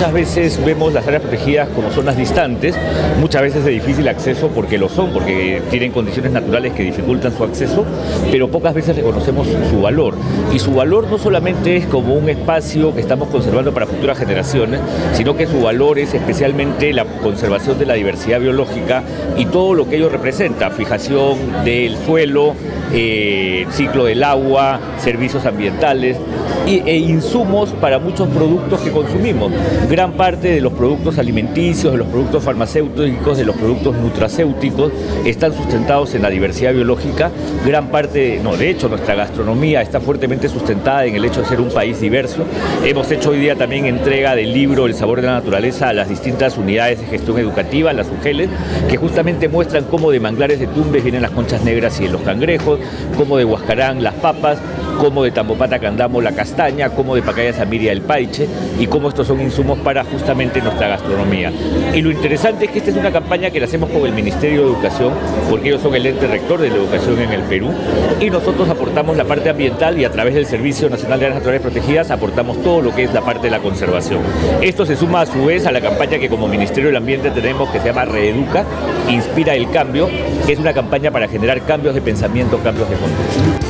muchas veces vemos las áreas protegidas como zonas distantes, muchas veces de difícil acceso porque lo son, porque tienen condiciones naturales que dificultan su acceso, pero pocas veces reconocemos su valor. Y su valor no solamente es como un espacio que estamos conservando para futuras generaciones, sino que su valor es especialmente la conservación de la diversidad biológica y todo lo que ello representa, fijación del suelo, eh, ciclo del agua, servicios ambientales e insumos para muchos productos que consumimos. Gran parte de los productos alimenticios, de los productos farmacéuticos, de los productos nutracéuticos están sustentados en la diversidad biológica. Gran parte, no, de hecho nuestra gastronomía está fuertemente sustentada en el hecho de ser un país diverso. Hemos hecho hoy día también entrega del libro El sabor de la naturaleza a las distintas unidades de gestión educativa, las UGELES, que justamente muestran cómo de manglares de Tumbes vienen las conchas negras y los cangrejos, cómo de Huascarán las papas, como de Tambopata Candamo la castaña, como de Pacaya Samiria el paiche y cómo estos son insumos para justamente nuestra gastronomía. Y lo interesante es que esta es una campaña que la hacemos con el Ministerio de Educación, porque ellos son el ente rector de la educación en el Perú, y nosotros aportamos la parte ambiental y a través del Servicio Nacional de Áreas Naturales Protegidas aportamos todo lo que es la parte de la conservación. Esto se suma a su vez a la campaña que como Ministerio del Ambiente tenemos que se llama Reeduca, Inspira el Cambio, que es una campaña para generar cambios de pensamiento, cambios de conducta.